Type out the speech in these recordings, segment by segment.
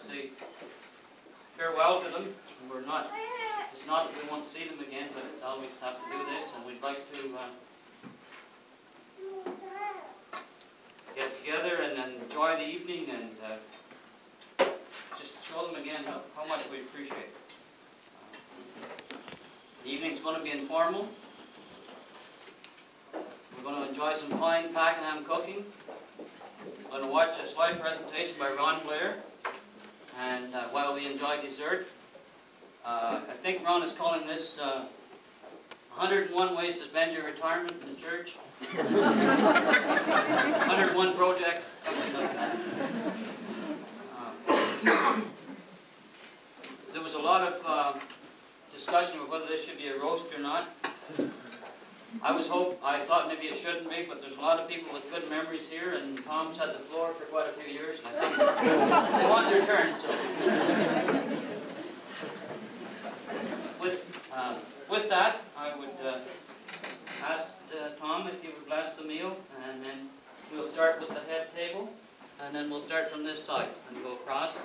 to say farewell to them. We're not, it's not that we want to see them again, but it's always have to do this, and we'd like to uh, get together and and enjoy the evening and uh, just show them again how, how much we appreciate it. The evening's going to be informal. We're going to enjoy some fine Pakenham cooking. We're going to watch a slide presentation by Ron Blair, and uh, while we enjoy dessert, uh, I think Ron is calling this uh, 101 ways to spend your retirement in the church. 101 projects, something like that. Uh, There was a lot of uh, discussion of whether this should be a roast or not. I was hope, I thought maybe it shouldn't be, but there's a lot of people with good memories here, and Tom's had the floor for quite a few years, and I think they want their turn, so. With, uh, with that, I would uh, ask uh, Tom if he would bless the meal, and then we'll start with the head table, and then we'll start from this side and go across.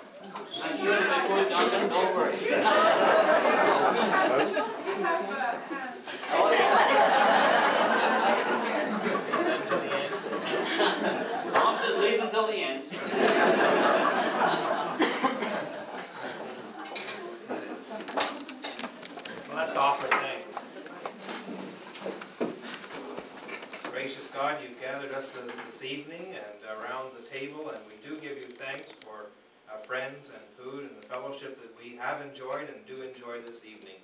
I'm sure there'll be food, Duncan, don't worry. Tom said leave until the end. Well, that's offer thanks. Gracious God, you've gathered us this evening and around the table, and we do give you thanks for uh, friends and food and the fellowship that we have enjoyed and do enjoy this evening.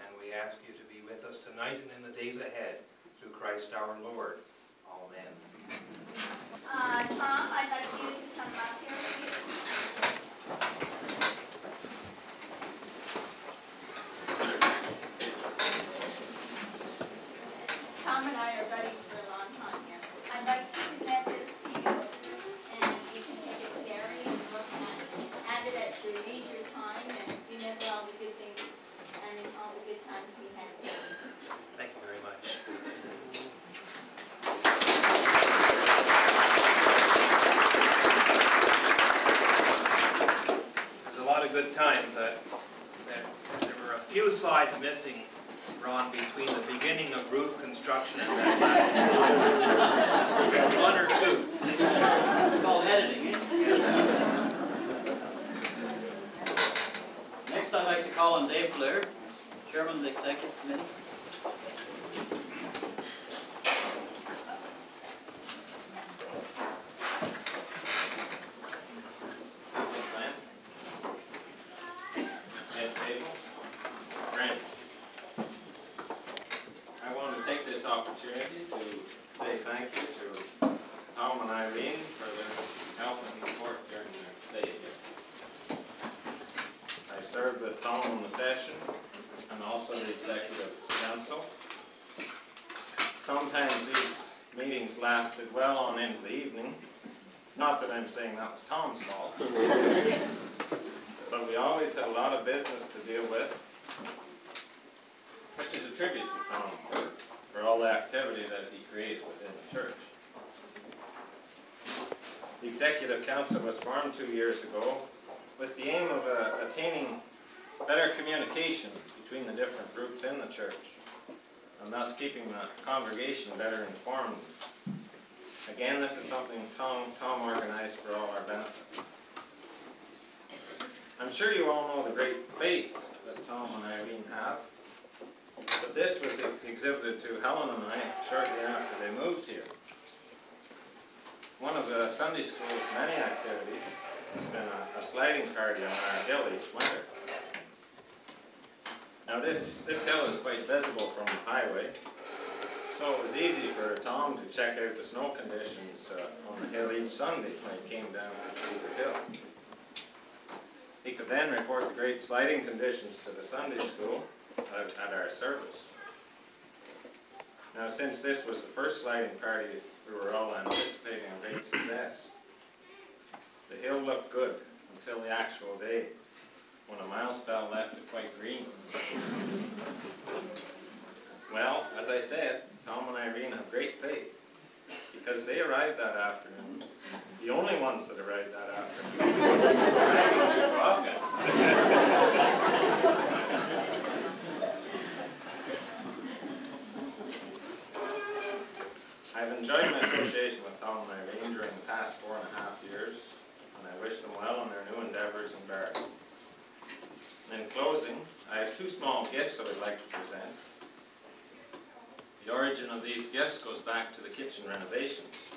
And we ask you to be with us tonight and in the days ahead, through Christ our Lord. Amen. Uh, Tom, I'd like you to come up here, please. Executive Council was formed two years ago with the aim of uh, attaining better communication between the different groups in the church, and thus keeping the congregation better informed Again, this is something Tom, Tom organized for all our benefit. I'm sure you all know the great faith that Tom and Irene have, but this was exhibited to Helen and I shortly after they moved here. One of the Sunday school's many activities has been a, a sliding party on our hill each winter. Now this, this hill is quite visible from the highway, so it was easy for Tom to check out the snow conditions uh, on the hill each Sunday when he came down from Cedar Hill. He could then report the great sliding conditions to the Sunday school at, at our service. Now, since this was the first sliding party, we were all anticipating a great success. The hill looked good until the actual day, when a mile spell left it quite green. Well, as I said, Tom and Irene have great faith, because they arrived that afternoon, the only ones that arrived that afternoon. Enjoyed my association with Tom and Irene during the past four and a half years, and I wish them well in their new endeavors in Barrie. In closing, I have two small gifts I would like to present. The origin of these gifts goes back to the kitchen renovations.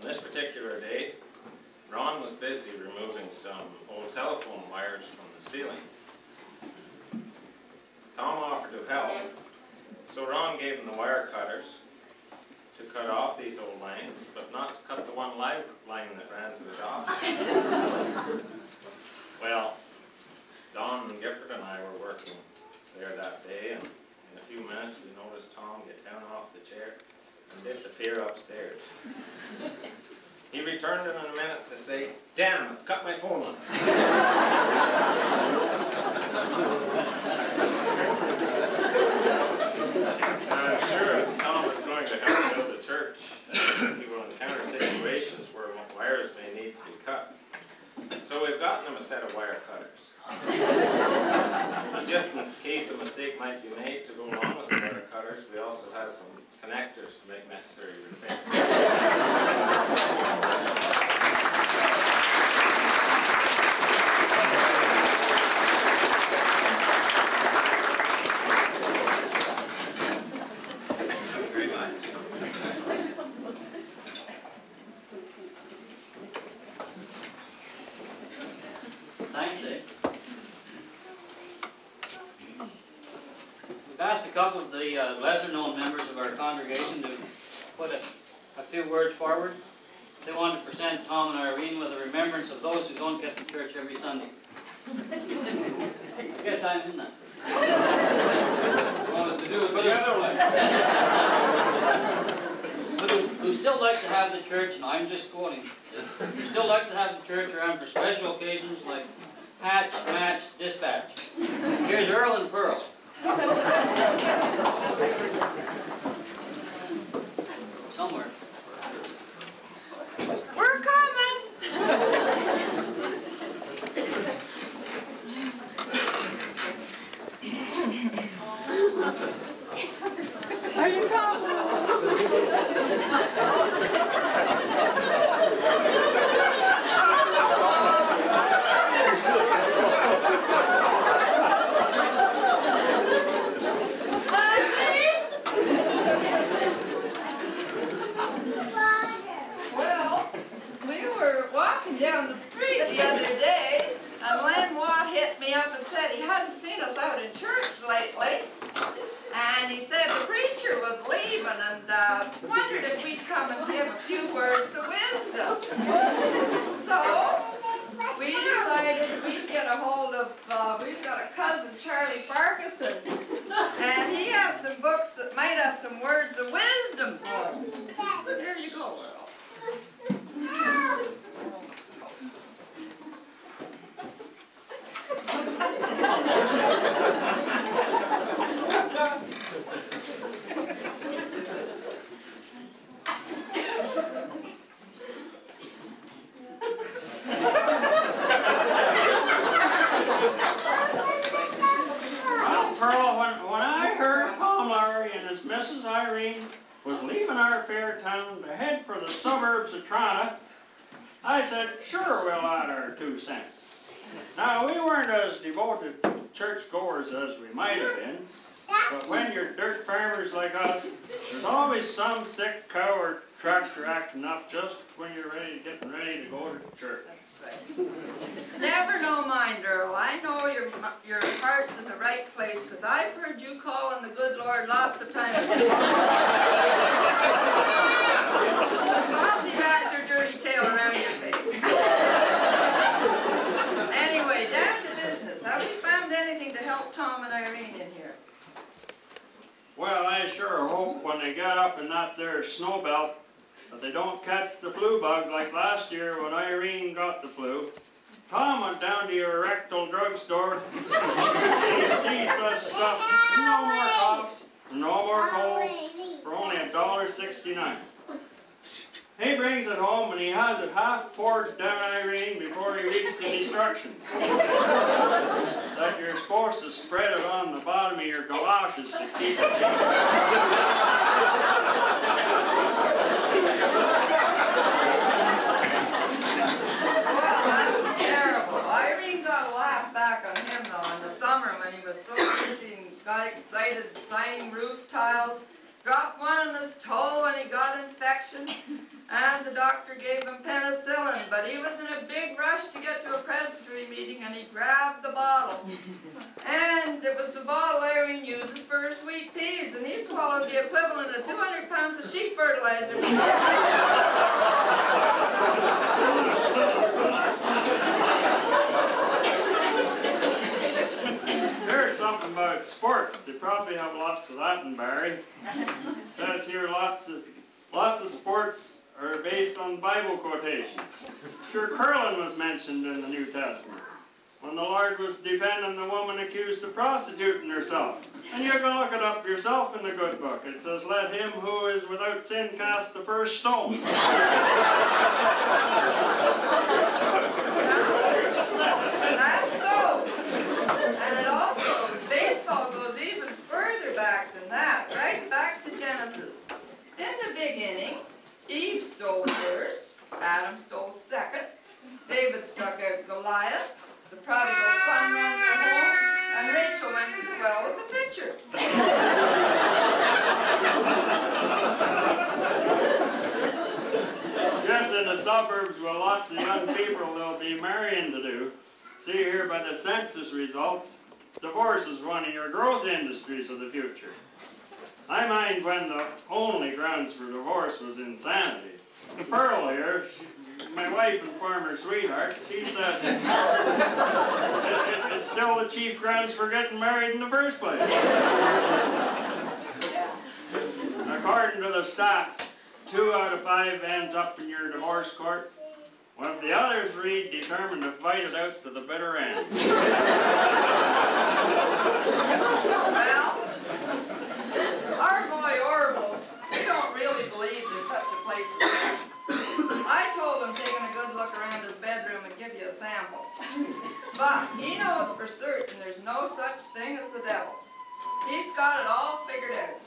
On this particular day, Ron was busy removing some old telephone wires from the ceiling. Tom offered to help, so Ron gave him the wire cutters to cut off these old lines, but not to cut the one live line that ran to the office. Well, Don and Gifford and I were working there that day, and in a few minutes, we noticed Tom get down off the chair and disappear upstairs. He returned in a minute to say, damn, I've cut my phone line. I'm sure Tom is going to help church, he will encounter situations where wires may need to be cut. So we've gotten him a set of wire cutters. Just in case a mistake might be made to go along with the wire cutters, we also have some connectors to make necessary repairs. Never know mine, Earl. I know your, your heart's in the right place, because I've heard you call on the good Lord lots of times. Lousy wraps your dirty tail around your face. Anyway, down to business. Have we found anything to help Tom and Irene in here? Well, I sure hope when they get up in that there snow belt that they don't catch the flu bug like last year when Irene got the flu. Tom went down to your Rexall drugstore. he sees such stuff. No more coughs, no more colds, for only a dollar sixty-nine. He brings it home and he has it half poured down Irene before he reads the instructions. that you're supposed to spread it on the bottom of your galoshes to keep it. Well, that's terrible. Irene got a laugh back on him though in the summer when he was so excited signing roof tiles. Dropped one on his toe and he got infection. And the doctor gave him penicillin, but he was in a big rush to get to a presbytery meeting and he grabbed the bottle. And it was the bottle Irene uses for her sweet peas and he swallowed the equivalent of 200 pounds of sheep fertilizer. There's something about sports. They probably have lots of that in Barrie. Says here lots of lots of sports are based on Bible quotations. Sure, curling was mentioned in the New Testament when the Lord was defending the woman accused of prostituting herself. And you can look it up yourself in the good book. It says, "Let him who is without sin cast the first stone." That's so. And it also, baseball goes even further back than that, right back to Genesis. In the beginning, Eve stole first, Adam stole second, David struck out Goliath, the prodigal son ran for home, and Rachel went to the well with the pitcher. Yes, in the suburbs with lots of young people they'll be marrying to do. See here by the census results, divorce is one of your growth industries of the future. I mind when the only grounds for divorce was insanity. Pearl here, she, my wife and former sweetheart, she said it, it- it's still the chief grounds for getting married in the first place. According to the stats, two out of five ends up in your divorce court. Well, if the others read determined to fight it out to the bitter end. Well, I told him taking a good look around his bedroom and give you a sample. But he knows for certain there's no such thing as the devil. He's got it all figured out.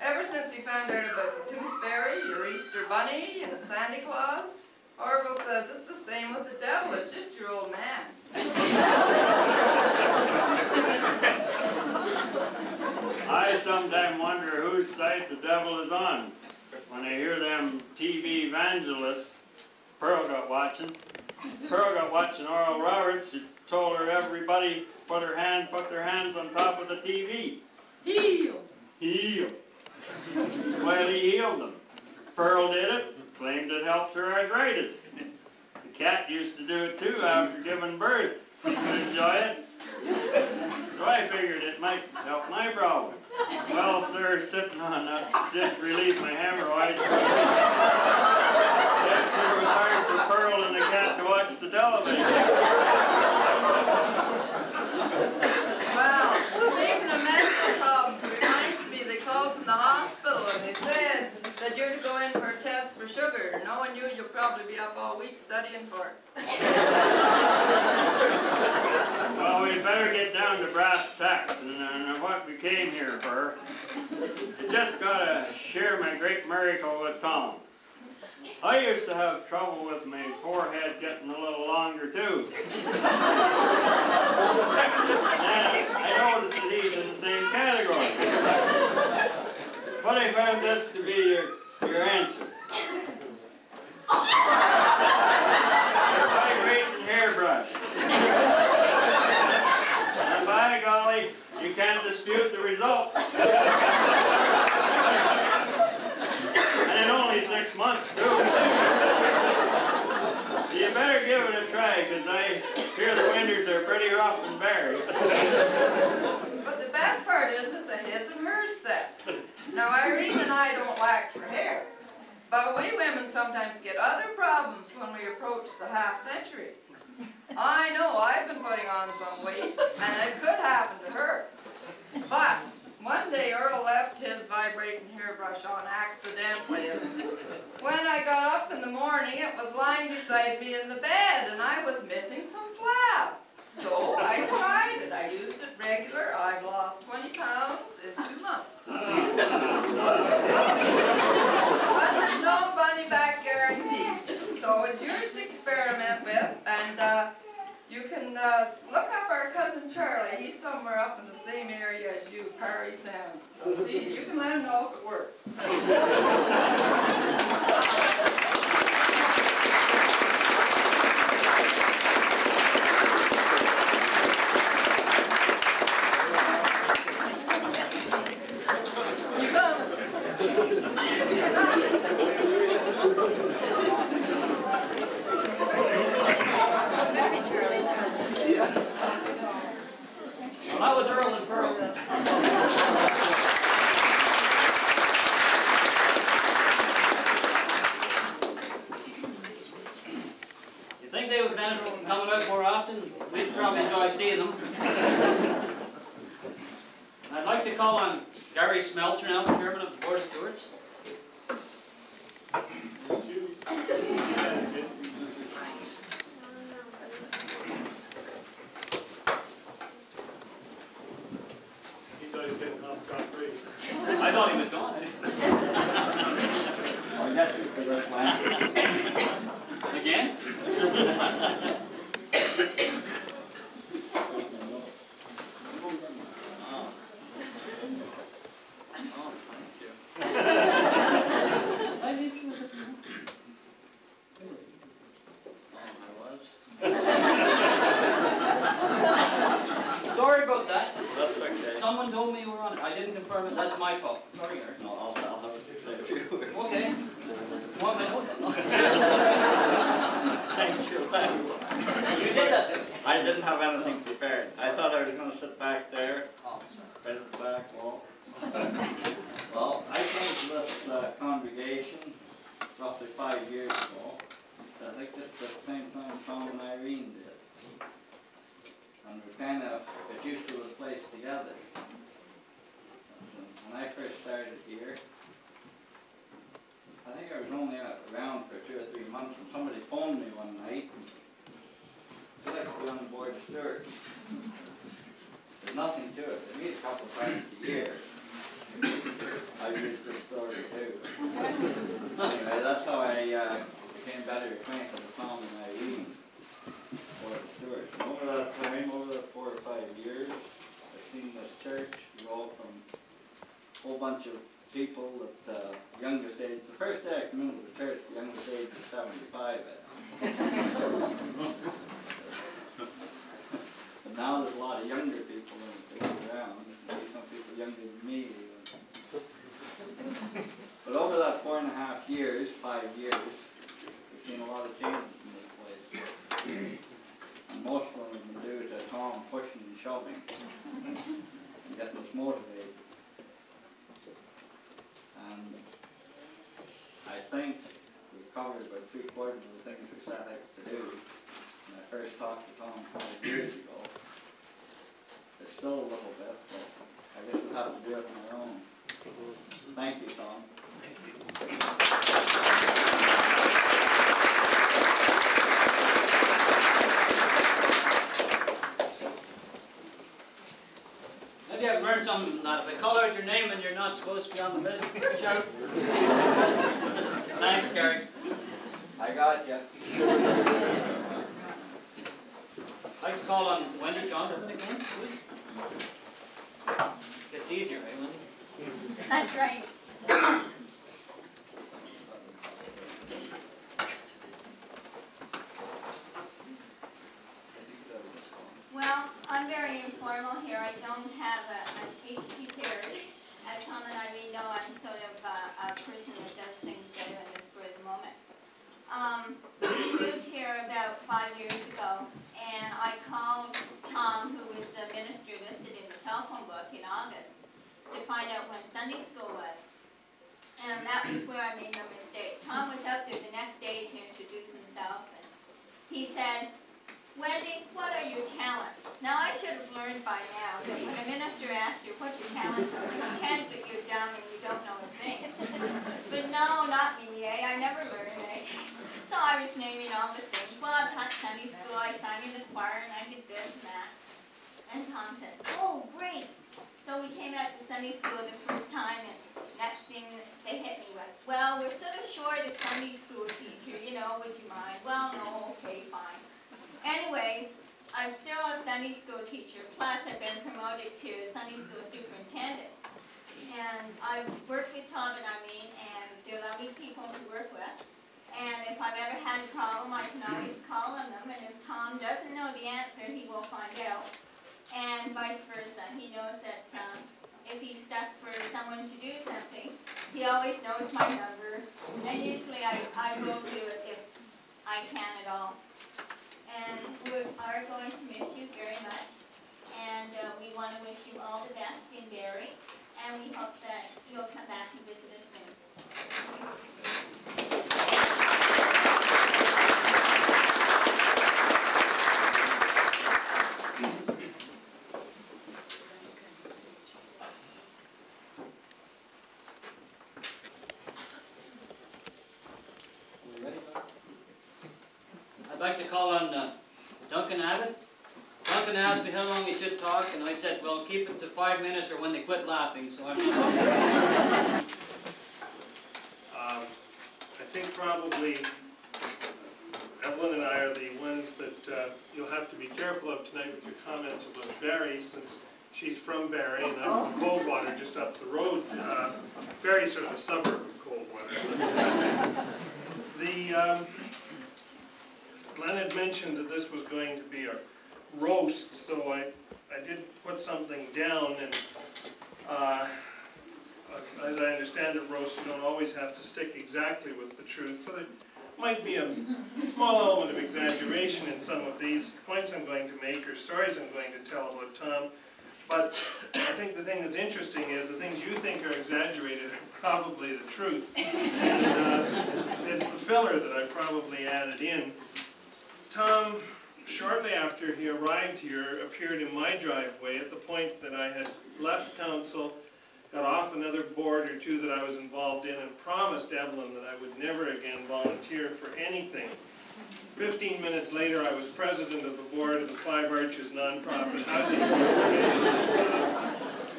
Ever since he found out about the Tooth Fairy, your Easter Bunny, and Santa Claus, Orville says it's the same with the devil, it's just your old man. I sometimes wonder whose side the devil is on. When I hear them TV evangelists, Pearl got watching. Pearl got watching Oral Roberts, who told her everybody put her hand, put their hands on top of the TV. Heal. Heal. Well, he healed them. Pearl did it, claimed it helped her arthritis. The cat used to do it too after giving birth. To enjoy it. So I figured it might help my problem. Well, sir, sitting on that did relieve my hemorrhoids. It sure was hard for Pearl and the cat to watch the television. Well, speaking of medical problems, it reminds me they called from the hospital and they said that you're to go in for a test for sugar. Knowing you, you'll probably be up all week studying for it. Well, we'd better get down to brass tacks and, and what we came here for. I just gotta share my great miracle with Tom. I used to have trouble with my forehead getting a little longer too. I noticed that he's in the same category. But I found this to be your, your answer. Your vibrating hairbrush. And by golly, you can't dispute the results. And in only six months, too. You better give it a try, because I hear the winters are pretty rough and Barrie. But the best part is it's a his and hers set. Now Irene and I don't lack for hair. But we women sometimes get other problems when we approach the half century. I know I've been putting on some weight, and it could happen to her. But One day Earl left his vibrating hairbrush on accidentally. When I got up in the morning, it was lying beside me in the bed and I was missing some flap. So I tried it. I used it regular. I've lost 20 pounds in two months. but there's no money back guarantee. So it's yours to experiment with and uh, you can uh, look up our cousin Charlie. He's somewhere up in the same area as you, Parry Sound. So see, you can let him know if it works. around for two or three months, and somebody phoned me one night. I'd like to be on the board of stewards. There's nothing to it, they meet a couple times a year. I use this story too. Anyway, that's how I, uh, became better acquainted with Tom and Irene, board of stewards. And over that time, over the four or five years, I've seen this church grow from a whole bunch of people at the uh, youngest age. The first day I into the church, the youngest age was seventy-five. I. But now there's a lot of younger people in the around. See some people younger than me even. But over that four and a half years, five years, we've seen a lot of changes in this place. And most of them have been due to Tom pushing and shoving and getting us motivated. And I think we've covered about three quarters of the things we set out to do. When I first talked to Tom five years ago, there's still a little bit, but I guess we'll have to do it on our own. Thank you, Tom. Maybe I've learned something from I call out your name and you're not supposed to be on the list, shout. Thanks, Gary. I got you. I'd like to call on Wendy Johnson again, please. Gets easier, eh, Wendy? That's right. Well, I'm very informal here. I don't have a, a speech prepared. As Tom and Irene know, I'm sort of a, a person that does things better in the spur of the moment. Um, we moved here about five years ago, and I called Tom, who was the minister listed in the telephone book in August, to find out when Sunday school was. And that was where I made my mistake. Tom was out there the next day to introduce himself, and he said, Wendy, what are your talents? Now, I should have learned by now that when a minister asks you what your talents are, you pretend that you're dumb and you don't know a thing. But no, not me, eh? I never learned? So I was naming all the things. Well, I taught Sunday school, I sang in the choir, and I did this and that. And Tom says, oh, great. So we came out to Sunday school the first time, and next thing they hit me with, well, we're sort of short a Sunday school teacher, you know, would you mind? Well, no, okay, fine. Anyways, I'm still a Sunday school teacher, plus I've been promoted to Sunday school superintendent. And I've worked with Tom and I mean, and they're lovely people to work with. And if I've ever had a problem, I can always call on them, and if Tom doesn't know the answer, he will find out. And vice versa, he knows that, um, if he's stuck for someone to do something, he always knows my number. And usually I, I will do it if I can at all. And we are going to miss you very much. And uh, we want to wish you all the best in Barrie. And we hope that you'll come back and visit us soon. I'd like to call on uh, Duncan Abbott. Duncan asked me how long he should talk, and I said, well, keep it to five minutes or when they quit laughing, so I'm Um, I think probably Evelyn and I are the ones that uh, you'll have to be careful of tonight with your comments about Barrie, since she's from Barrie and I'm from Coldwater, just up the road. Uh, Barrie's sort of a suburb of Coldwater. The, um, Glenn had mentioned that this was going to be a roast, so I, I did put something down and, uh, as I understand it, roast, you don't always have to stick exactly with the truth, so there might be a small element of exaggeration in some of these points I'm going to make or stories I'm going to tell about Tom. But I think the thing that's interesting is the things you think are exaggerated are probably the truth. And uh, it's the filler that I probably added in. Tom, shortly after he arrived here, appeared in my driveway at the point that I had left council, got off another board or two that I was involved in, and promised Evelyn that I would never again volunteer for anything. Fifteen minutes later, I was president of the board of the Five Arches nonprofit housing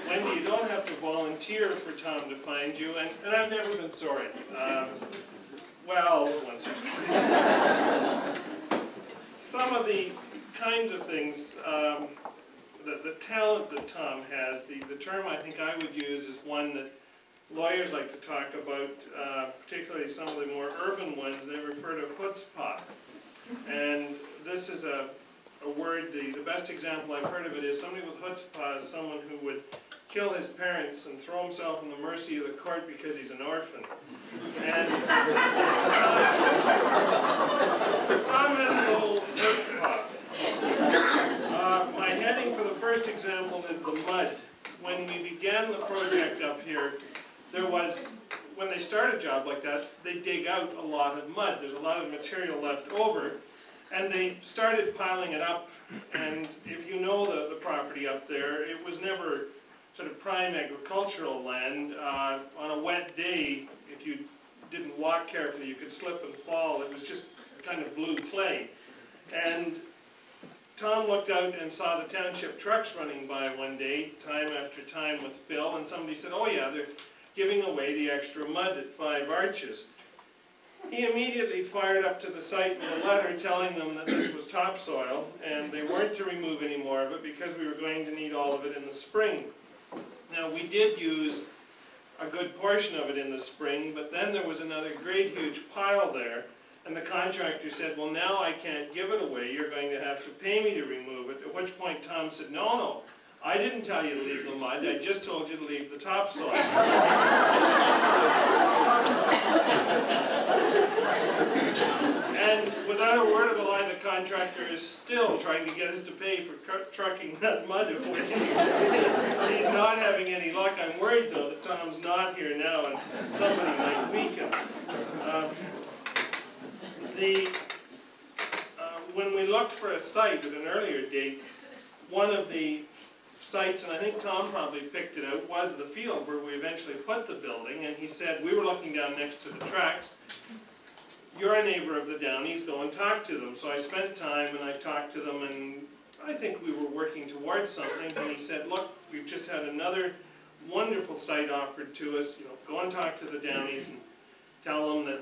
Wendy, you don't have to volunteer for Tom to find you, and, and I've never been sorry. Um, well, once or twice. Some of the kinds of things, um, the, the talent that Tom has, the, the term I think I would use is one that lawyers like to talk about, uh, particularly some of the more urban ones, they refer to chutzpah. And this is a, a word, the, the best example I've heard of it is somebody with chutzpah is someone who would kill his parents and throw himself in the mercy of the court because he's an orphan. And Tom has a little chutzpah. Uh, my heading for the first example is the mud. When we began the project up here, there was, when they start a job like that, they dig out a lot of mud. There's a lot of material left over. And they started piling it up. And if you know the, the property up there, it was never sort of prime agricultural land. Uh, on a wet day, if you didn't walk carefully, you could slip and fall. It was just kind of blue clay. And Tom looked out and saw the township trucks running by one day, time after time with fill, and somebody said, oh yeah, they're giving away the extra mud at Five Arches. He immediately fired up to the site with a letter telling them that this was topsoil, and they weren't to remove any more of it because we were going to need all of it in the spring. Now, we did use a good portion of it in the spring, but then there was another great huge pile there, and the contractor said, well, now I can't give it away, you're going to have to pay me to remove it, at which point Tom said, no, no, I didn't tell you to leave the mud, I just told you to leave the topsoil. And without a word of a lie, the contractor is still trying to get us to pay for trucking that mud away. He's not having any luck. I'm worried though that Tom's not here now and somebody might weaken. Um, The, uh, when we looked for a site at an earlier date. One of the sites, and I think Tom probably picked it out, was the field where we eventually put the building, and he said, we were looking down next to the tracks. You're a neighbor of the Downies, go and talk to them. So I spent time and I talked to them, and I think we were working towards something, and he said, look, we've just had another wonderful site offered to us, you know, go and talk to the Downies and tell them that,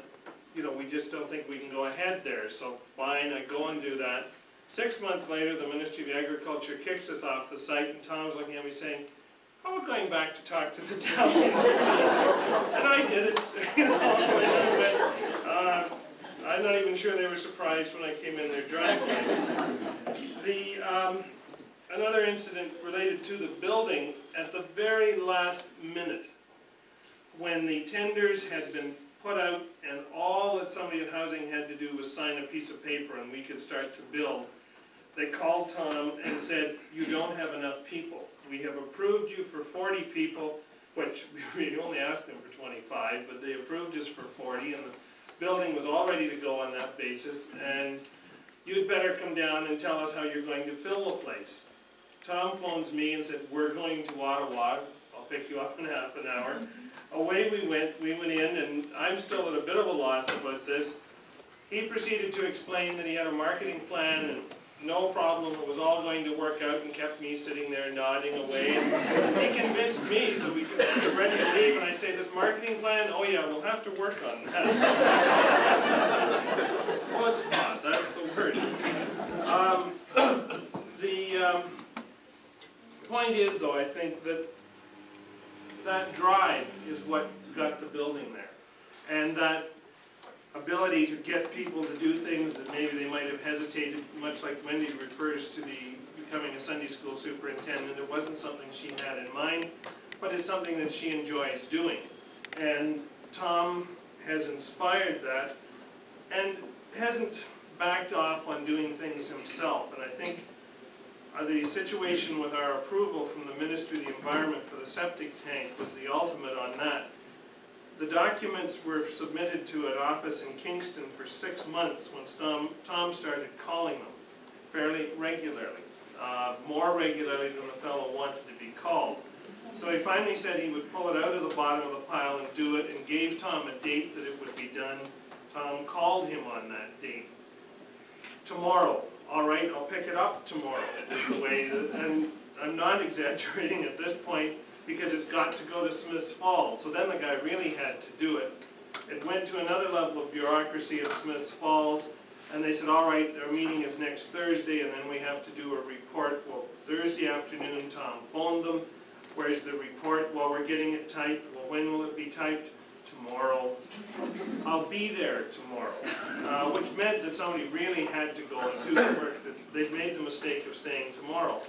you know, we just don't think we can go ahead there, so fine, I go and do that. Six months later, the Ministry of Agriculture kicks us off the site, and Tom's looking at me saying, how about going back to talk to the Downies? And I did it, uh, I'm not even sure they were surprised when I came in their driveway. The, um, another incident related to the building, at the very last minute, when the tenders had been put out and all that somebody at housing had to do was sign a piece of paper and we could start to build, they called Tom and said, you don't have enough people. We have approved you for forty people, which we only asked them for twenty-five, but they approved us for forty and the building was all ready to go on that basis and you'd better come down and tell us how you're going to fill the place. Tom phones me and said, we're going to Ottawa, I'll pick you up in half an hour. Away we went, we I'm still at a bit of a loss about this. He proceeded to explain that he had a marketing plan and no problem, it was all going to work out and kept me sitting there nodding away. He convinced me so we get ready to leave, and I say, this marketing plan, oh yeah, we'll have to work on that. Chutzpah, that's the word. Um, the, um, point is though, I think that that drive is what got the building there. And that ability to get people to do things that maybe they might have hesitated, much like Wendy refers to the becoming a Sunday school superintendent, it wasn't something she had in mind, but it's something that she enjoys doing. And Tom has inspired that and hasn't backed off on doing things himself. And I think uh, the situation with our approval from the Ministry of the Environment for the septic tank was the ultimate on that. The documents were submitted to an office in Kingston for six months when Tom, Tom started calling them fairly regularly, uh, more regularly than the fellow wanted to be called. So he finally said he would pull it out of the bottom of the pile and do it, and gave Tom a date that it would be done. Tom called him on that date. Tomorrow, all right, I'll pick it up tomorrow, is the way, that- and I'm not exaggerating at this point, because it's got to go to Smiths Falls. So then the guy really had to do it. It went to another level of bureaucracy at Smiths Falls, and they said, all right, our meeting is next Thursday, and then we have to do a report. Well, Thursday afternoon, Tom phoned them, where's the report? Well, we're getting it typed. Well, when will it be typed? Tomorrow. I'll be there tomorrow, uh, which meant that somebody really had to go and do the work. That They'd made the mistake of saying tomorrow.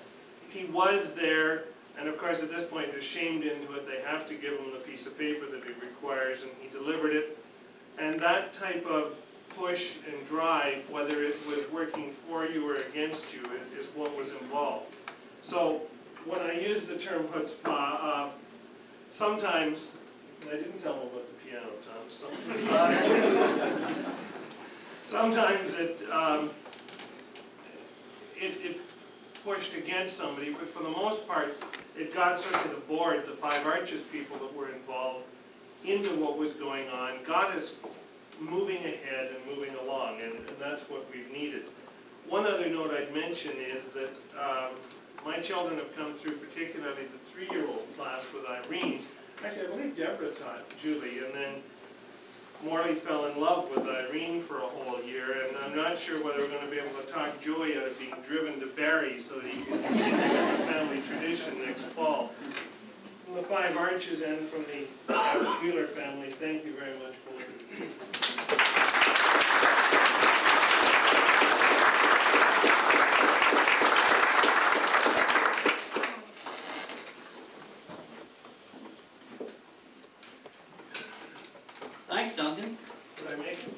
He was there, and of course, at this point, they're shamed into it. They have to give him the piece of paper that he requires, and he delivered it. And that type of push and drive, whether it was working for you or against you, is, is what was involved. So, when I use the term chutzpah, uh, sometimes, I didn't tell him about the piano, Tom, so. uh, Sometimes it, um, it, it pushed against somebody, but for the most part, it got certainly the board, the Five Arches people that were involved, into what was going on, got us moving ahead and moving along, and, and that's what we've needed. One other note I'd mention is that, um, my children have come through, particularly the three-year-old class with Irene. Actually, I believe Deborah taught Julie, and then Morley fell in love with Irene for a whole year, and I'm not sure whether we're gonna be able to talk Joey out of being driven to Barrie so that he can continue the family tradition next fall. From the Five Arches and from the Wheeler family, thank you very much for listening. Thanks, Duncan. Did I make it?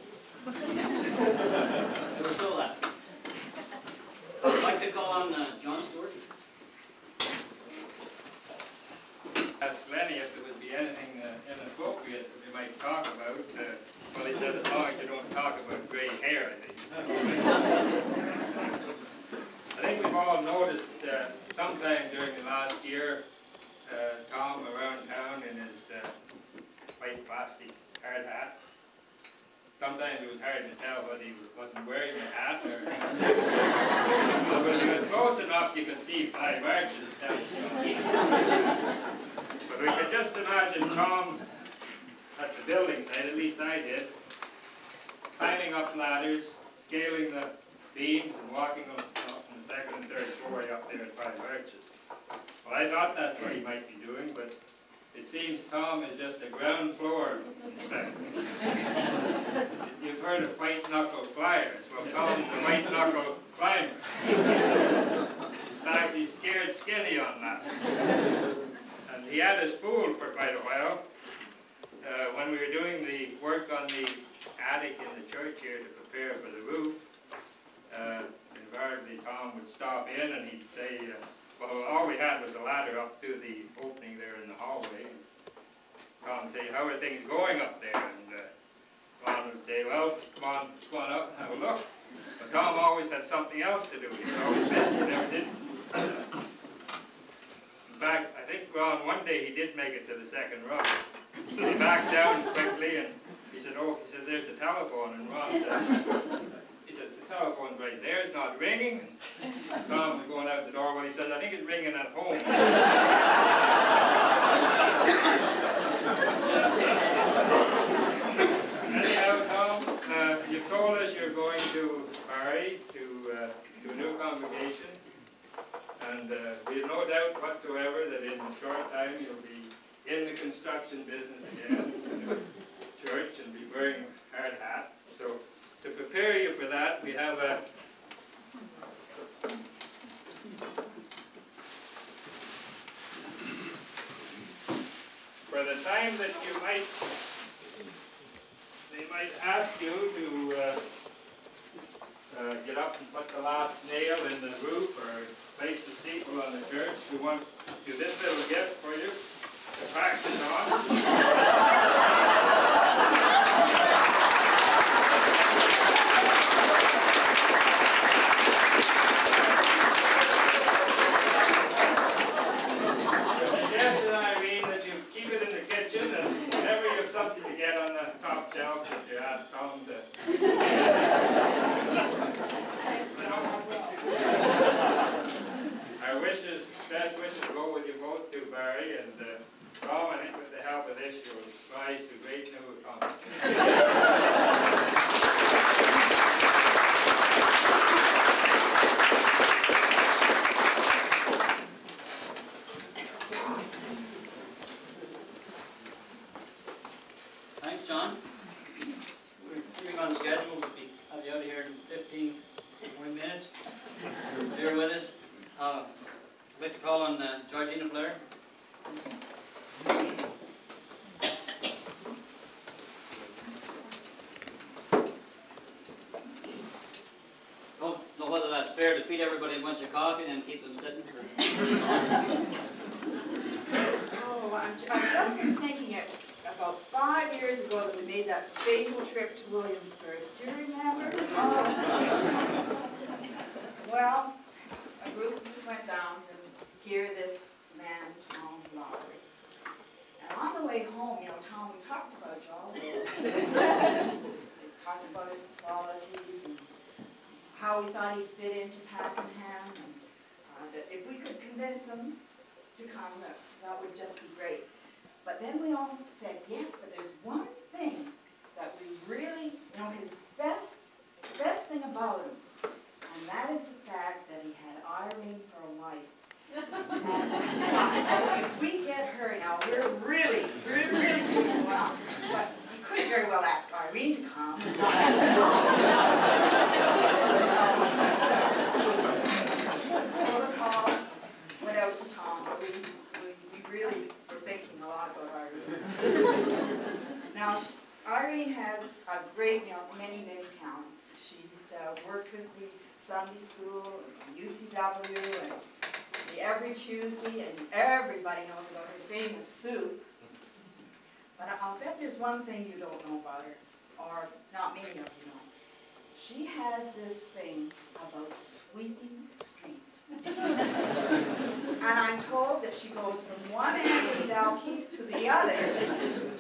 Never saw that. I'd like to call on uh, John Stuart. asked Lenny if there would be anything uh, inappropriate that we might talk about. Uh, Well, he said as long as you don't talk about gray hair, I think. hard hat. Sometimes it was hard to tell whether he wasn't wearing the hat or. But when you got close enough, you could see five arches down. But we could just imagine Tom at the building site, at least I did, climbing up ladders, scaling the beams and walking up, up from the second and third story up there at Five Arches. Well, I thought that's what he might be doing, but it seems Tom is just a ground floor inspector. You've heard of white knuckle flyers, well, Tom's a white climber. In fact, he's scared skinny on that. And he had us fooled for quite a while. Uh, when we were doing the work on the attic in the church here to prepare for the roof, uh, invariably Tom would stop in and he'd say, uh, well, all we had was a ladder up through the opening there in the hallway. Tom would say, how are things going up there? And uh, Ron would say, well, come on, come on up and have a look. But Tom always had something else to do. He was always busy, he never did. In fact, I think Ron, one day he did make it to the second rung. He backed down quickly and he said, oh, he said, there's the telephone. And Ron said, he says, the telephone's right there, it's not ringing. Tom was going out the door, well, he said, I think it's ringing at home. Anyhow, Tom, uh, you've told us you're going to Barrie to, uh, to a new congregation. And uh, we have no doubt whatsoever that in a short time you'll be in the construction business again, church, and be wearing a hard hat. So to prepare you for that, we have a for the time that you might, they might ask you to uh, uh, get up and put the last nail in the roof or place the steeple on the church, we want to do this little gift for you to practice on.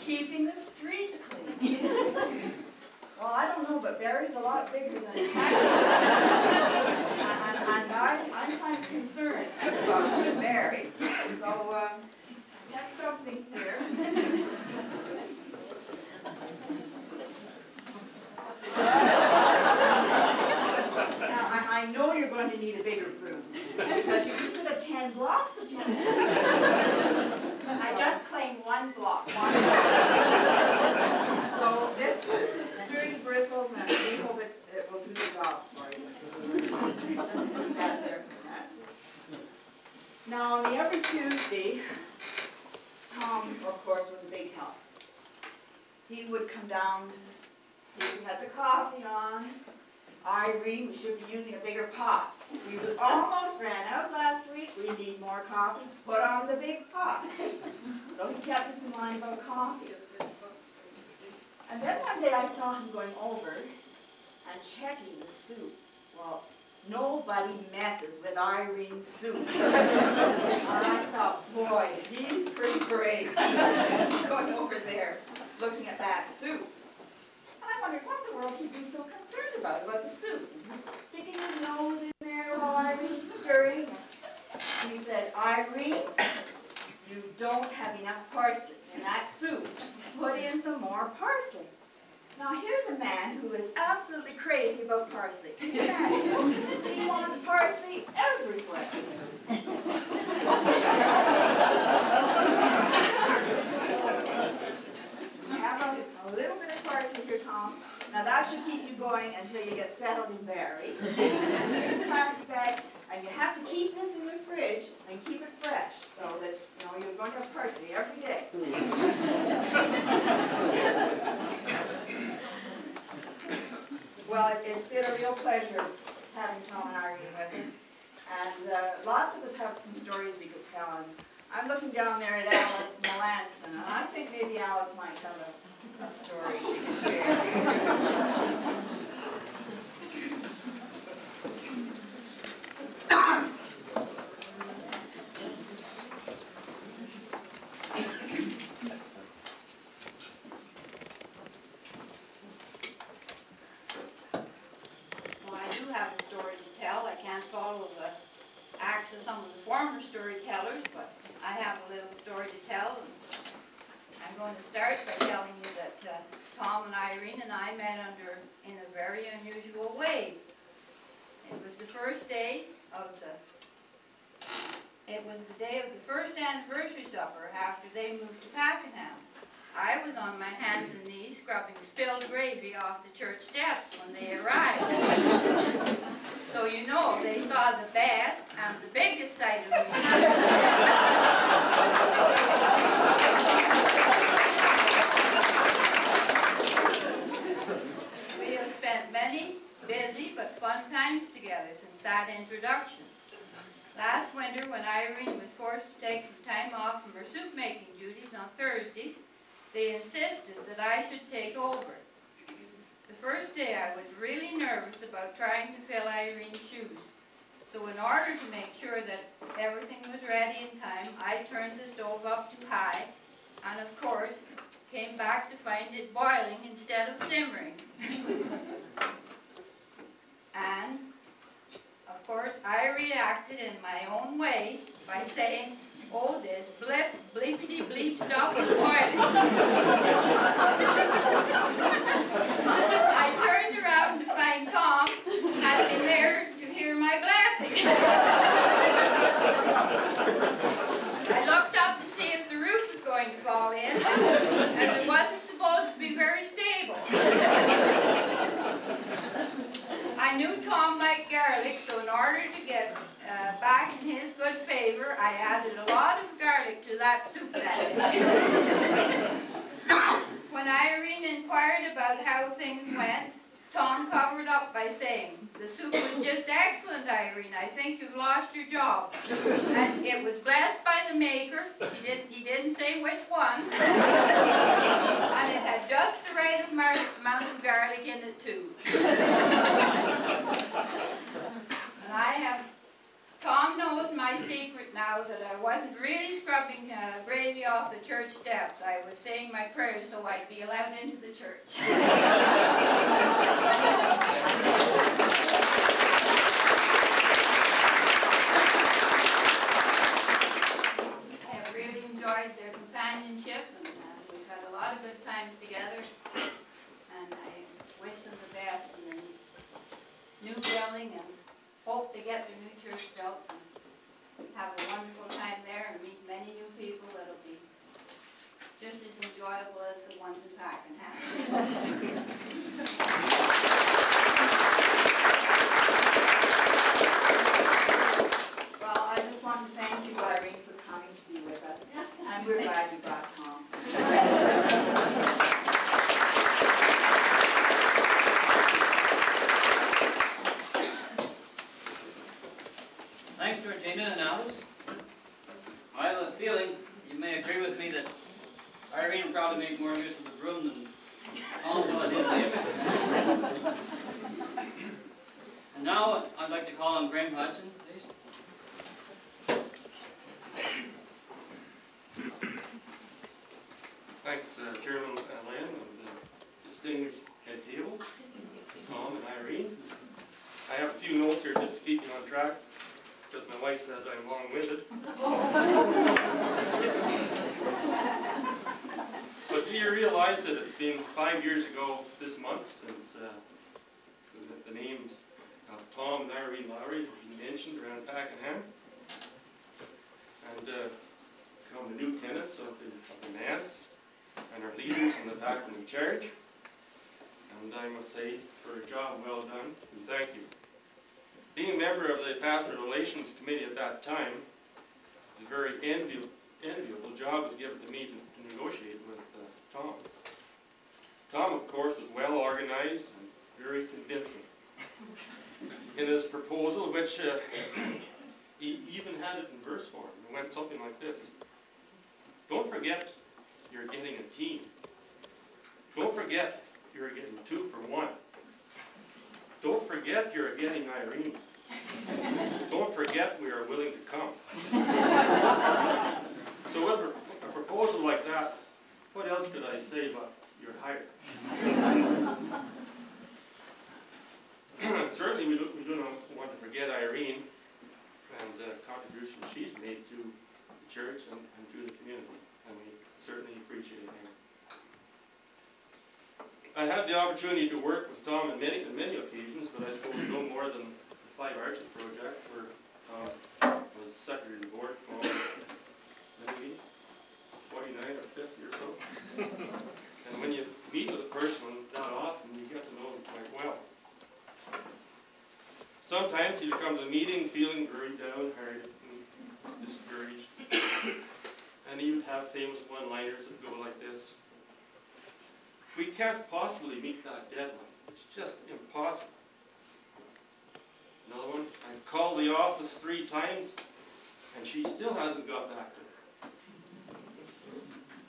she the street clean. well, I don't keeping clean. but Barrie's a lot bigger than. And, I, I'm kind of concerned about Barrie, so, um, have something here. Now, I, I know you're going to need a bigger broom, because you could have ten blocks you I just claimed one block. So this, this is sturdy bristles and we hope it, it job for you. Now, on the every Tuesday, Tom, of course, was a big help. He would come down to see if we had the coffee on. Irene, we should be using a bigger pot. We almost ran out last week, we need more coffee, put on the big pot. So he kept us in line about coffee. And then one day I saw him going over and checking the soup. Well, nobody messes with Irene's soup. And I thought, boy, he's pretty brave going over there, looking at that soup. And I wondered, what in the world he'd be so concerned about, about the soup? He's sticking his nose in there while Irene's stirring. He said, Irene, you don't have enough parsley in that soup. Put in some more parsley. Now here's a man who is absolutely crazy about parsley. He wants parsley everywhere. Have a, a little bit of parsley here, Tom. Now that should keep you going until you get settled in Barrie. Here's the plastic bag, and you have to keep this in the fridge and keep it fresh, so that, you know, you're going to have parsley every day. Well, it- it's been a real pleasure having Tom and Irene with us. And uh, lots of us have some stories we could tell. And I'm looking down there at Alice Melanson, and I think maybe Alice might have a, a story share. That soup. When Irene inquired about how things went, Tom covered up by saying, the soup was just excellent, Irene. I think you've lost your job. And it was blessed by the maker. He didn't, he didn't say which one. And it had just the right amount of garlic in it too. And I have, Tom knows my secret now that I wasn't really scrubbing uh, gravy off the church steps. I was saying my prayers so I'd be allowed into the church. their companionship, uh, we've had a lot of good times together, and I wish them the best in the new building and to get the new church built and have a wonderful time there and meet many new people. It'll be just as enjoyable as the ones in Pakenham. have a feeling you may agree with me that Irene probably made more use of the broom than at his. And now, I'd like to call on Graham Hudson, please. Thanks, uh, Chairman uh, Lamb and uh, distinguished head table, Tom and Irene. I have a few notes here just to keep you on track, my wife says I'm long-winded. But do you realize that it's been five years ago this month since uh, the- names of Tom Irene Lowry been mentioned around Pakenham? And uh, become the new tenants of the of the manse and our leaders in the in charge. And I must say, for a job well done, we thank you. Being a member of the Pastoral Relations Committee at that time, a very enviable, enviable job was given to me to to negotiate with uh, Tom. Tom, of course, was well organized and very convincing in his proposal, which uh, he even had it in verse form. It went something like this. Don't forget you're getting a team. Don't forget you're getting two for one. Don't forget you're getting Irene. Don't forget we are willing to come. So with a- proposal like that, what else could I say but you're hired? Certainly, we do, we do not want to forget Irene and the contribution she's made to the church and, and to the community, and we certainly appreciate her. I had the opportunity to work with Tom on many, on many occasions, but I suppose no more than the Five Arches project, where Tom was secretary of the board for maybe forty-nine or fifty or so. And when you meet with a person that often, you get to know them quite well. Sometimes you come to the meeting feeling very downhearted and discouraged. And would have famous one-liners that go like this. We can't possibly meet that deadline. It's just impossible. Another one, I've called the office three times and she still hasn't got back to me.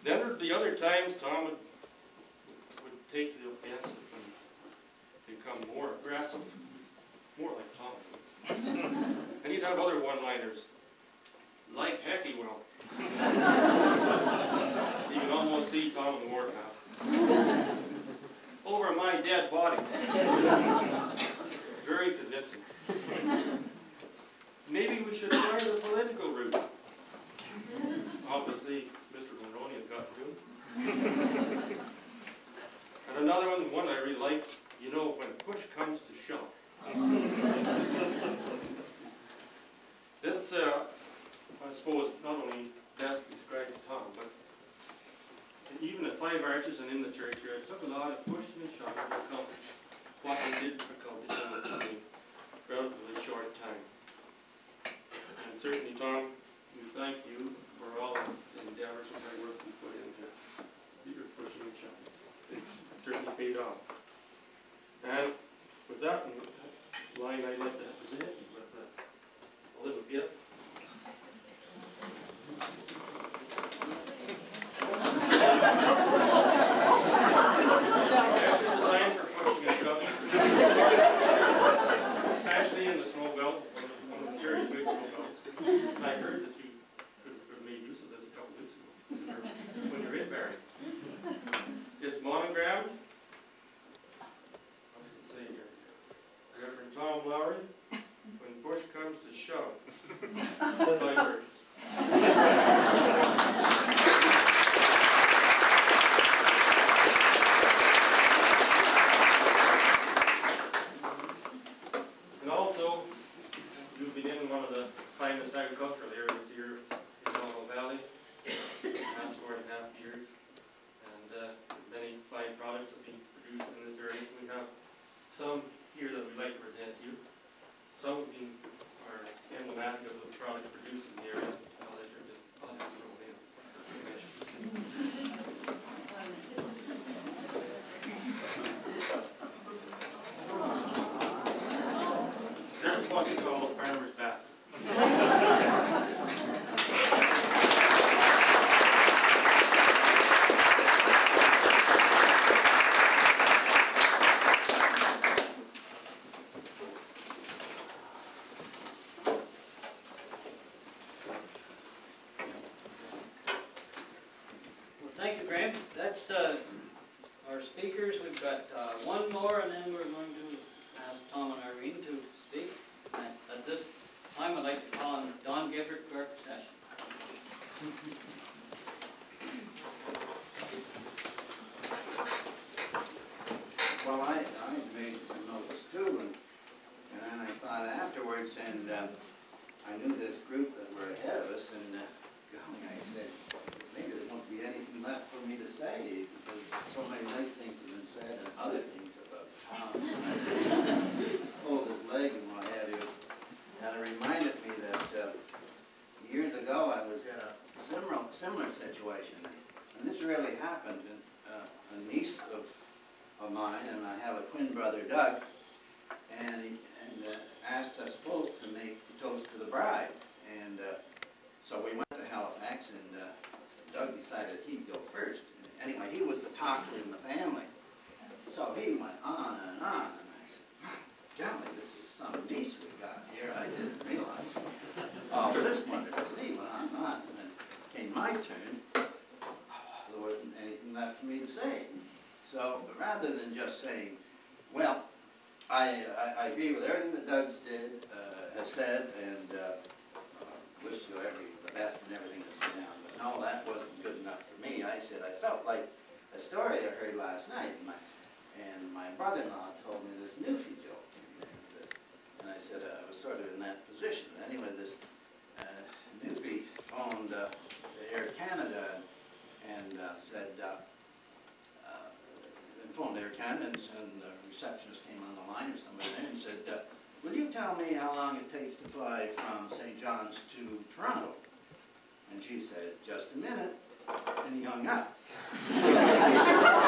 Then the other times, Tom would, would take the offensive and become more aggressive, more like Tom. And he'd have other one-liners, like heck he will. You can almost see Tom in the warpath. Dead body. Very convincing. Maybe we should try the political route. Obviously, Mr. Mulroney has got to. And another one, one I really like, you know, when push comes to shove. This, uh, I suppose, not only best describes Tom, but even at Five Arches and in the churchyard, here, it took a lot of pushing and shoving to accomplish what we did accomplish in a relatively short time. And certainly, Tom, we thank you for all the endeavors and hard work you put into your pushing and shoving. It certainly paid off. And with that in line, I'd like to present you with a little gift. John's to Toronto. And she said, just a minute. And he hung up.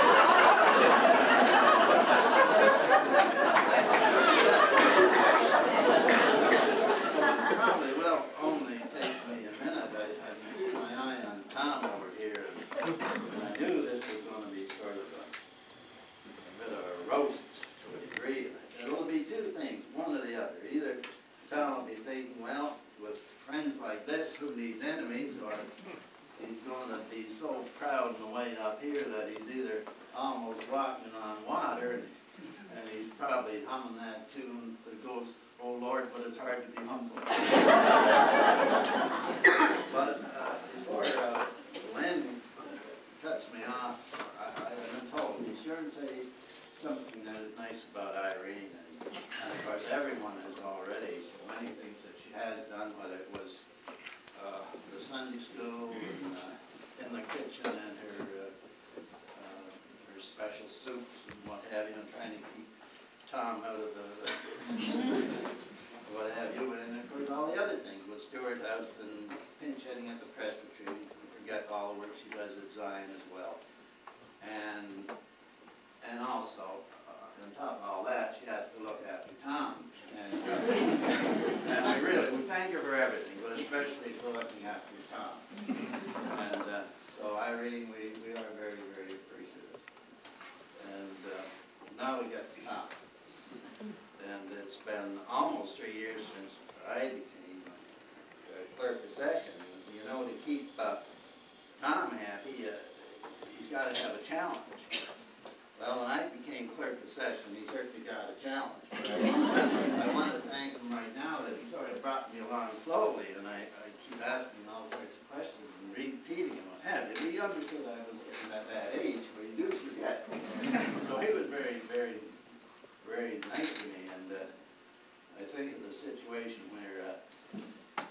I think of the situation where uh,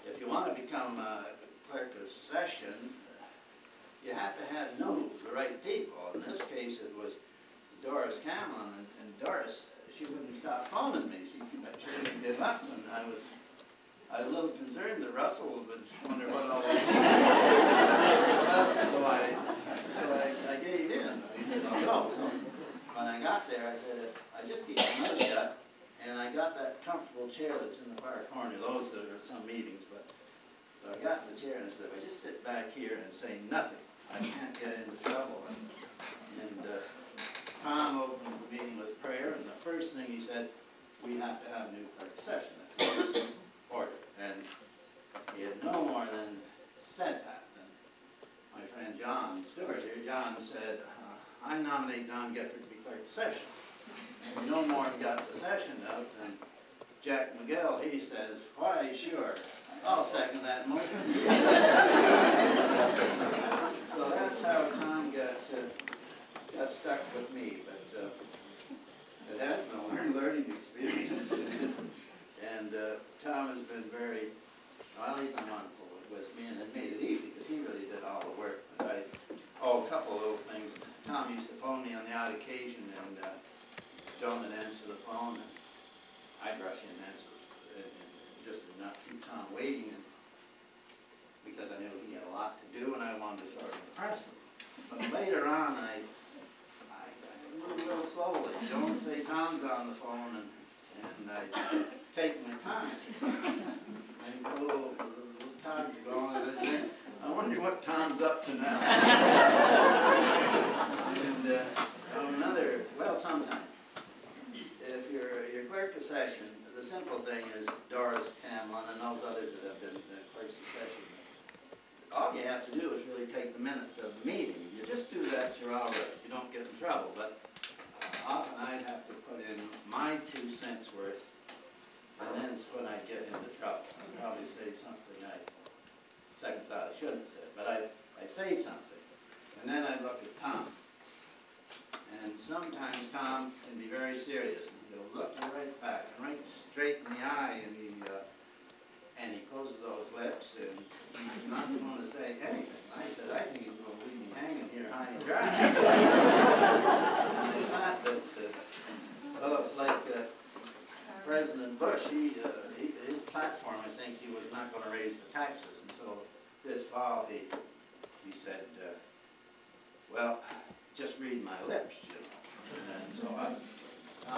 if you want to become a clerk of session, you have to have known the right people. In this case, it was Doris Cameron, and, and Doris, she wouldn't stop phoning me. She, she wouldn't give up, and I was, I was a little concerned that Russell would wonder what all this So I, so I, I gave in. I said, I'll go. So when I got there, I said, I just keep my mouth shut. And I got that comfortable chair that's in the far corner. Those that are at some meetings, but so I got in the chair and I said, "I just sit back here and say nothing. I can't get into trouble. And, and uh, Tom opened the meeting with prayer, and the first thing he said, we have to have a new clerk session. That's the order. And he had no more than said that. My friend John Stuart here, John said, uh, I nominate Don Gifford to be clerk session got the session out than Jack Miguel, he says, why, sure, I'll second that motion. So that's how Tom got, uh, got stuck with me, but, uh, it has been a learning experience. And, uh, Tom has been very, well, he's wonderful with me, and it made it easy, because he really did all the work. But I, oh, a couple of little things. Tom used to phone me on the odd occasion, and, uh, Joan would answer the phone, and I'd rush in and answer, and, and just not keep Tom waiting, and, because I knew he had a lot to do, and I wanted to sort of impress him. But later on, I, I, I little slowly. Would say, Tom's on the phone, and, and I take my time. And oh, those times are gone, and I said, I wonder what Tom's up to now. And, uh, another, well, sometime, if you're, you're clerk of session, the simple thing is Doris Camlin and those others that have been uh, clerks of session, all you have to do is really take the minutes of the meeting. You just do that, you're all right, you don't get in trouble, but often I'd have to put in my two cents worth, and then's when I get into trouble. I'd probably say something I, second thought I shouldn't said, but I, I'd say something, and then I'd look at Tom. And sometimes Tom can be very serious, he'll look you right back, right straight in the eye, and he, uh, and he closes those lips, and he's not going to say anything. I said, I think he's going to leave me hanging here high and dry. It's not that, uh, well, it's like uh, President Bush, he, uh, he, his platform, I think, he was not going to raise the taxes, and so this fall, he, he said, uh, well, just read my lips, you know. And so I, A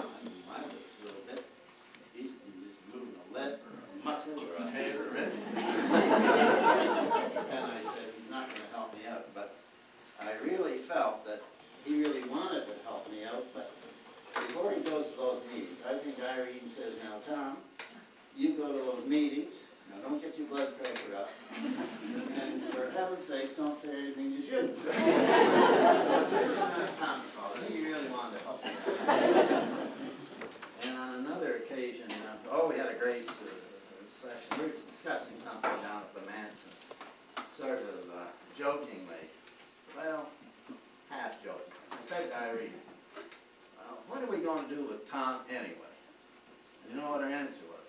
lip or a muscle or a hair or anything. And I said, he's not gonna help me out, but I really felt that he really wanted to help me out, but before he goes to those meetings, I think Irene says, now, Tom, you go to those meetings, now don't get your blood pressure up, and for heaven's sake, don't say anything you shouldn't say. He really wanted to help me. And on another occasion, uh, oh, we had a great uh, session, we were discussing something down at the mansion, sort of uh, jokingly, well, half joking. I said to Irene, "Uh, what are we gonna do with Tom anyway? And you know what her answer was?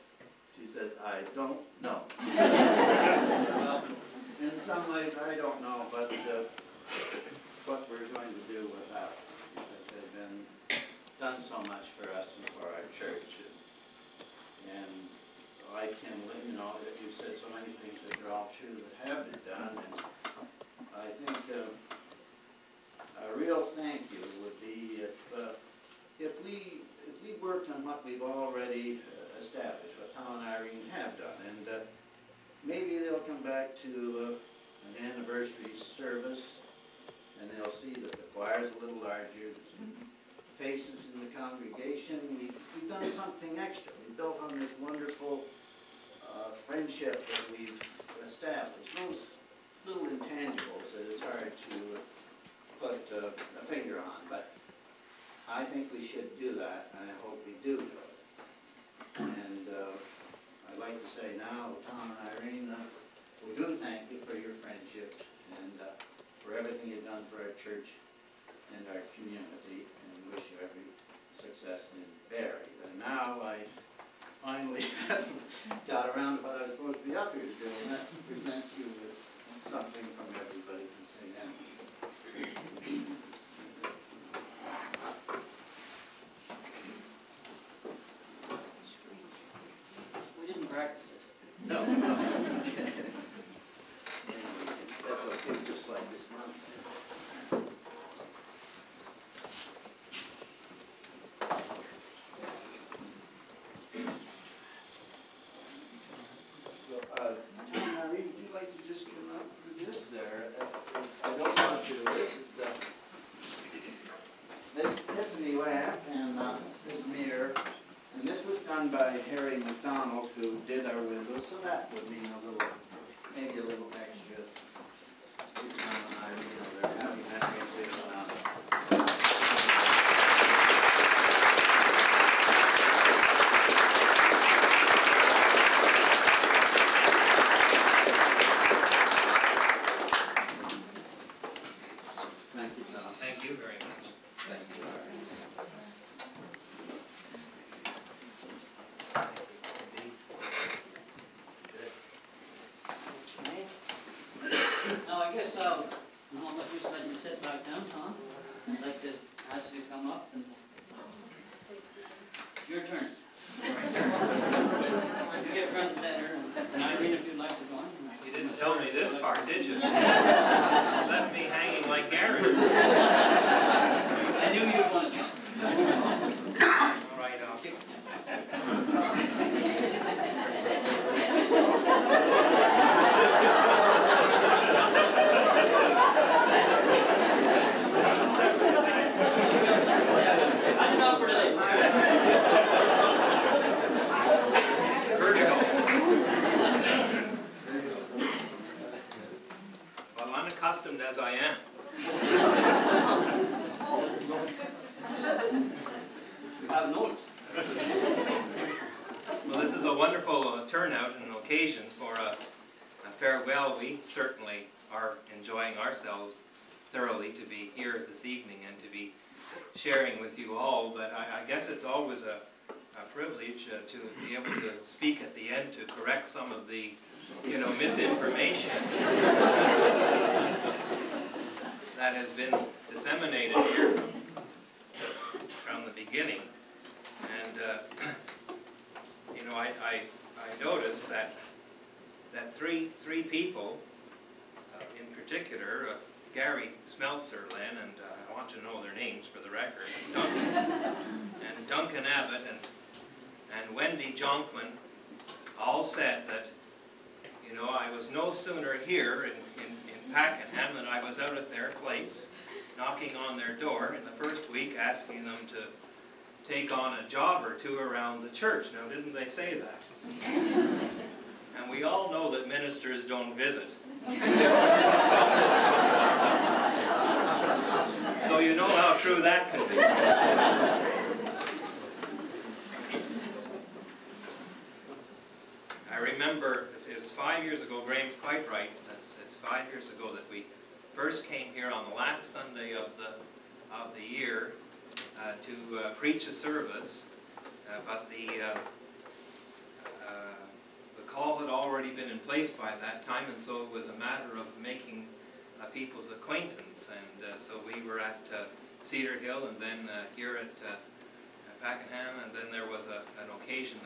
She says, I don't know. Well, in some ways, I don't know, but uh, what we're going to do without, done so much for us and for our church. And I can, you know, that you've said so many things that are all true that have been done, and I think uh, a real thank you would be if, uh, if we, if we worked on what we've already established, what Tom and Irene have done, and uh, maybe they'll come back to uh, an anniversary service, and they'll see that the choir's a little larger, faces in the congregation, we, we've done something extra, we built on this wonderful uh, friendship that we've established, those little intangibles that it's hard to put uh, a finger on, but I think we should do that, and I hope we do. And uh, I'd like to say now, Tom and Irene, uh, we do thank you for your friendship and uh, for everything you've done for our church and our community, wish you every success in Barrie. And now I finally got around to what I was supposed to be up here to do, and that's to present you with something from everybody from St. Anthony. We didn't practice this. No, no. That's okay, just like this month. Uh, John, Irene, would you like to just come up for this there? Uh, it's- I don't want you to listen, uh, this Tiffany lamp and, uh, this mirror, and this was done by Harry McDonald, who did our windows, so that would mean a little, maybe a little extra. to John and Irene, or they're happy memories with, uh, Your turn. You get front and center, and Irene, if you'd like to join. Tell me this part, did you? Left me hanging like Gary. I knew you'd want to join. All right, I'll That's enough for today. Vertical. Well, unaccustomed as I am. You have notes. Well, this is a wonderful uh, turnout and occasion for a a farewell. We certainly are enjoying ourselves thoroughly to be here this evening and to be sharing with you all, but I, I guess it's always a, a privilege uh, to be able to speak at the end to correct some of the, you know, misinformation that has been disseminated here from, from the beginning. And, uh, you know, I, I, I noticed that, that three, three people, uh, in particular, uh, Gary Smeltzer, Lynn, and uh, I want you to know their names for the record, Duncan, and Duncan Abbott and, and Wendy Jonkman, all said that, you know, I was no sooner here in, in, in Pakenham than I was out at their place, knocking on their door in the first week, asking them to take on a job or two around the church. Now, didn't they say that? And we all know that ministers don't visit. So you know how true that can be. I remember, it was five years ago, Graham's quite right, that's, it's five years ago that we first came here on the last Sunday of the, of the year uh, to uh, preach a service, but the, uh, uh, the call had already been in place by that time, and so it was a matter of making uh, people's acquaintance. And uh, so we were at uh, Cedar Hill, and then uh, here at uh, at Pakenham, and then there was a, an occasion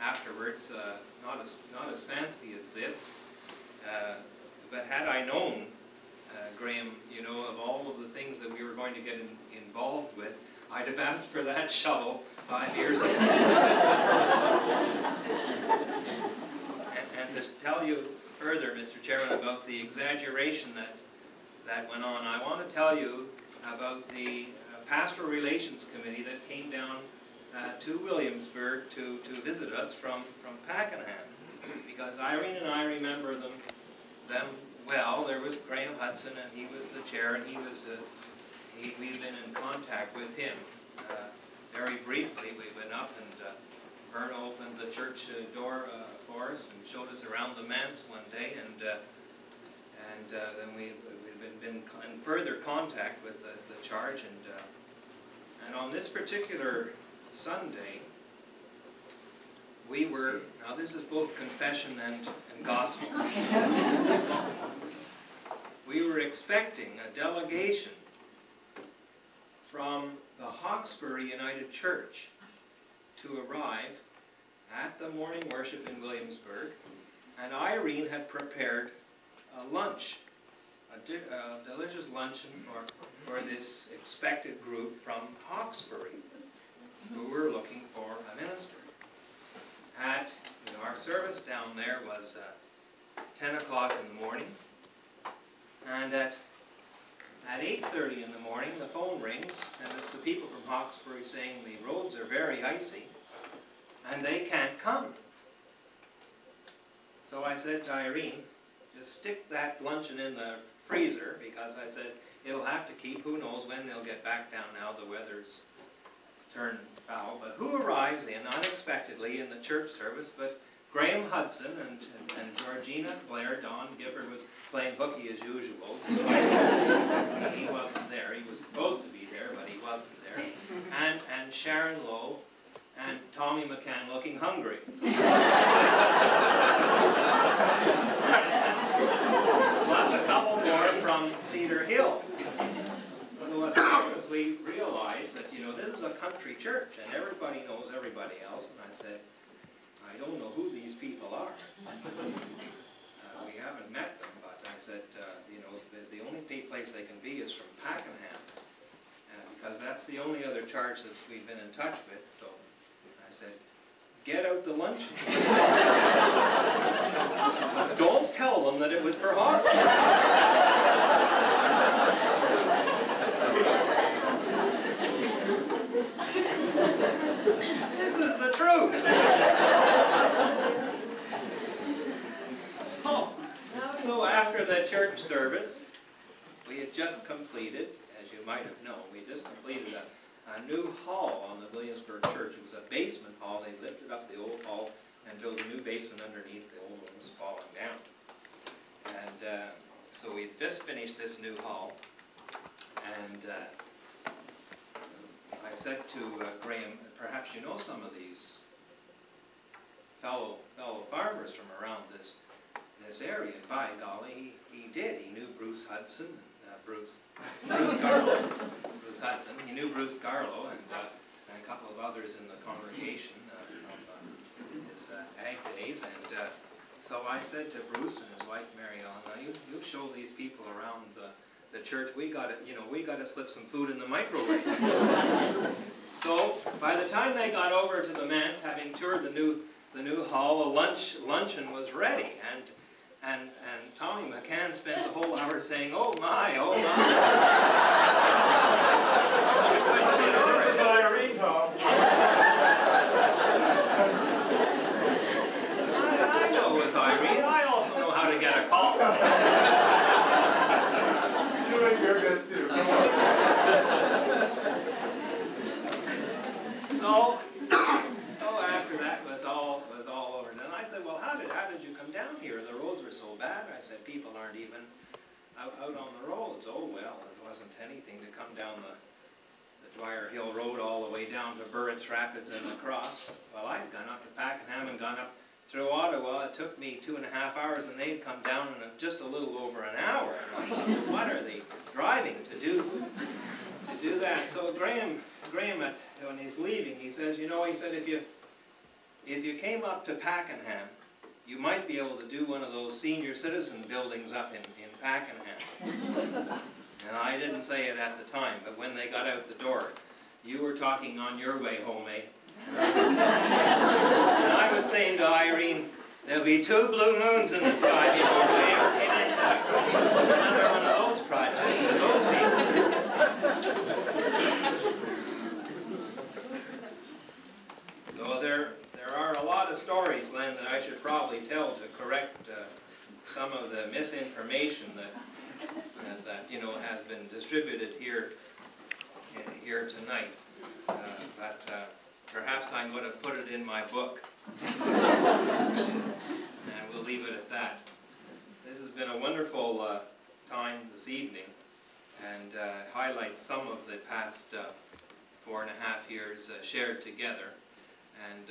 afterwards, uh, not as, not as fancy as this. Uh, But had I known, uh, Graham, you know, of all of the things that we were going to get in- involved with, I'd have asked for that shovel five years ago. And, and to tell you further, Mr. Chairman, about the exaggeration that, that went on, I want to tell you about the uh, Pastoral Relations Committee that came down uh, to Williamsburg to, to visit us from, from Pakenham. Because Irene and I remember them, them well. There was Graham Hudson, and he was the chair, and he was, uh, he, we've been in contact with him. Uh, Very briefly, we went up and uh, Vern opened the church uh, door uh, for us and showed us around the manse one day, and, uh, and uh, then we, we've been, been in further contact with the, the charge, and, uh, and on this particular Sunday, we were, now this is both confession and, and gospel. We were expecting a delegation from the Hawkesbury United Church to arrive at the morning worship in Williamsburg, and Irene had prepared a lunch, a, di- a delicious luncheon for, for this expected group from Hawkesbury, who were looking for a minister. At, you know, our service down there was uh, ten o'clock in the morning, and at at 8.30 in the morning, the phone rings, and it's the people from Hawkesbury saying the roads are very icy, and they can't come. So I said to Irene, just stick that luncheon in the freezer, because I said, it'll have to keep, who knows when they'll get back down now, the weather's turned foul. But who arrives in unexpectedly in the church service but Graham Hudson and, and, and Georgina Blair, Don Gifford was playing hooky as usual. he wasn't there. He was supposed to be there, but he wasn't there. And, and Sharon Lowe and Tommy McCann looking hungry. Plus a couple more from Cedar Hill. So as soon as we realized that, you know, this is a country church and everybody knows everybody else, and I said, I don't know who these people are. Uh, we haven't met them, but I said, uh, you know, the, the only place they can be is from Pakenham. Uh, because that's the only other church that we've been in touch with, so I said, get out the lunch. Don't tell them that it was for Hawkesbury. This is the truth. So, so after the church service, we had just completed, as you might have known, we had just completed a, a new hall on the Williamsburg church. It was a basement hall. They lifted up the old hall and built a new basement underneath. The old one was falling down. And uh, so we just finished this new hall. And uh, I said to uh, Graham, perhaps you know some of these fellow, fellow farmers from around this, this area. And by golly, he, he did. He knew Bruce Hudson, and, uh, Bruce, Bruce Garlow, Bruce Hudson. He knew Bruce Garlow and, uh, and a couple of others in the congregation uh, from uh, his uh, ag days. And uh, so I said to Bruce and his wife Mary Ellen, you, you show these people around the, the church, we got to, you know, we got to slip some food in the microwave. So, by the time they got over to the manse, having toured the new, the new hall, a lunch, luncheon was ready, and, and, and Tommy McCann spent the whole hour saying, oh my, oh my. You know, This is Irene, Tom. I, I know it was Irene, I also know how to get a call. You're doing your best too. Come on. So, so after that was all, was all over, and then I said, well, how did, how did you come down here? The roads were so bad. I said, people aren't even out, out on the roads. Oh, well, it wasn't anything to come down the, the Dwyer Hill Road all the way down to Burritts Rapids and across. Well, I'd gone up to Pakenham and gone up through Ottawa. It took me two and a half hours, and they'd come down in a- just a little over an hour. And I thought, what are they driving to do, to do that? So Graham, Graham, at, when he's leaving, he says, you know, he said, if you, if you came up to Pakenham, you might be able to do one of those senior citizen buildings up in, in Pakenham. And I didn't say it at the time, but when they got out the door, you were talking on your way home, eh? And I was saying- and I was saying to Irene, there'll be two blue moons in the sky before we ever get another one of those projects, those people. So there, there are a lot of stories, Len, that I should probably tell to correct uh, some of the misinformation that, that- you know, has been distributed here, here tonight. Uh, But uh, perhaps I'm going to put it in my book. And we'll leave it at that. This has been a wonderful uh, time this evening and uh, highlights some of the past four and a half years shared together. And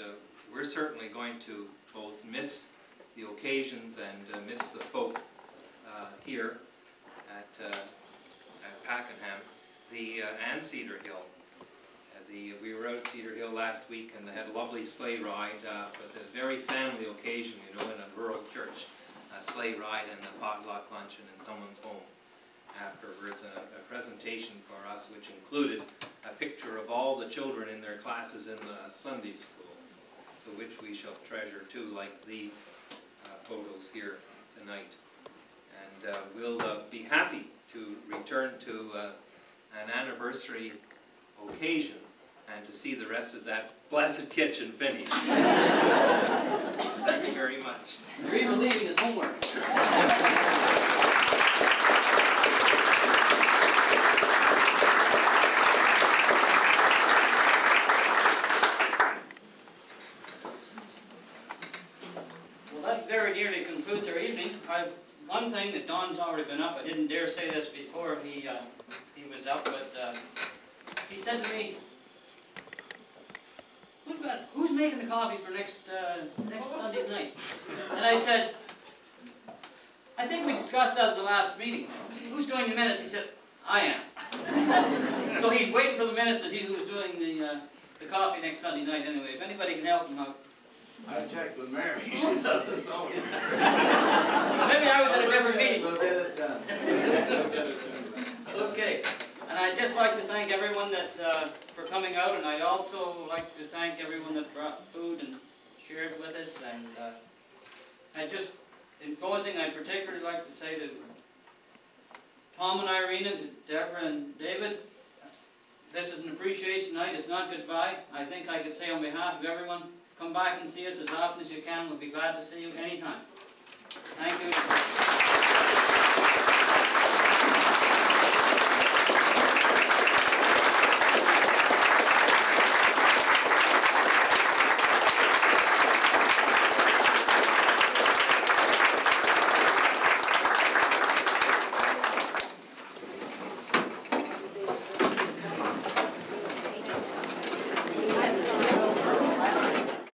we're certainly going to both miss the occasions and uh, miss the folk uh, here at, uh, at Pakenham, the, uh, and Cedar Hill. Uh, The, we were out at Cedar Hill last week and they had a lovely sleigh ride, uh, but a very family occasion, you know, in a rural church. A sleigh ride and a potluck luncheon in someone's home afterwards, and a, a presentation for us which included a picture of all the children in their classes in the Sunday schools, which we shall treasure too, like these uh, photos here tonight. And uh, we'll uh, be happy to return to uh, an anniversary occasion and to see the rest of that blessed kitchen finished. Thank you very much. You're even leaving his homework. Well, that very nearly concludes our evening. I've, one thing that Don's already been up, I didn't dare say this before he, uh, he was up, but, uh, he said to me, We've got, who's making the coffee for next, uh, next Sunday night? And I said, I think we discussed that at the last meeting. Who's doing the minutes? He said, I am. So he's waiting for the minutes to see who's doing the, uh, the coffee next Sunday night anyway. If anybody can help him out. I checked with Mary, she doesn't know. Maybe I was at a different meeting. We'll get it done. Okay, and I'd just like to thank everyone that, uh, for coming out, and I'd also like to thank everyone that brought food and shared with us, and, uh, I just, in closing, I'd particularly like to say to Tom and Irene, and to Deborah and David, this is an appreciation night, it's not goodbye. I think I could say on behalf of everyone, come back and see us as often as you can, we'll be glad to see you anytime. Thank you.